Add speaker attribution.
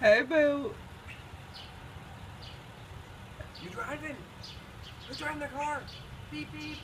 Speaker 1: hey, Bill.
Speaker 2: You driving? Who's driving the car? Beep beep.